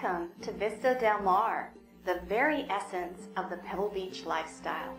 Welcome to Vista Del Mare, the very essence of the Pebble Beach lifestyle.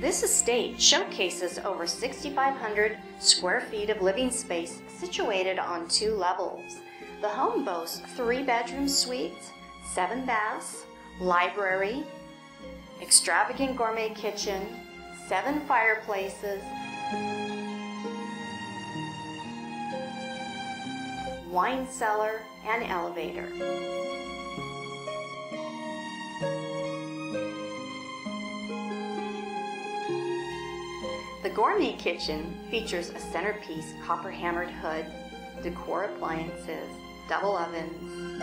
This estate showcases over 6,500 square feet of living space situated on two levels. The home boasts three bedroom suites, seven baths, library, extravagant gourmet kitchen, seven fireplaces, wine cellar, and elevator. The gourmet kitchen features a centerpiece copper hammered hood, Dacor appliances, double ovens,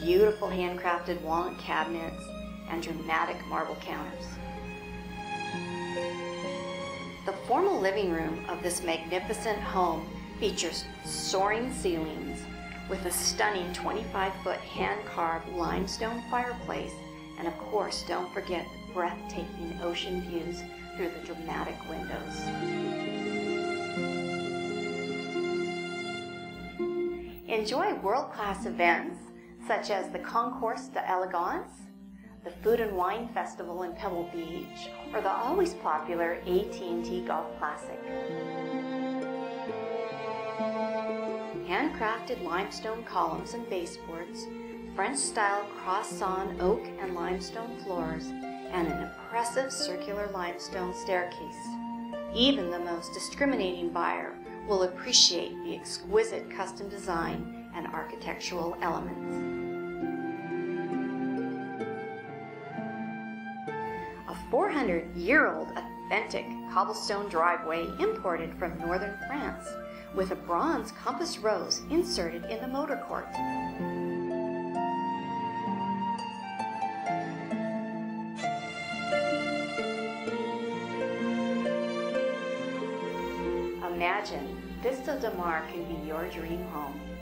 beautiful handcrafted walnut cabinets, and dramatic marble counters. The formal living room of this magnificent home features soaring ceilings with a stunning 25 foot hand carved limestone fireplace, and of course, don't forget the breathtaking ocean views through the dramatic windows. Enjoy world-class events such as the Concours d'Elegance, the Food and Wine Festival in Pebble Beach, or the always popular AT&T Golf Classic. Handcrafted limestone columns and baseboards, French-style cross-sawn oak and limestone floors, and an impressive circular limestone staircase. Even the most discriminating buyer will appreciate the exquisite custom design and architectural elements. A 400 year old authentic cobblestone driveway imported from northern France with a bronze compass rose inserted in the motor court. Imagine Vista Del Mare can be your dream home.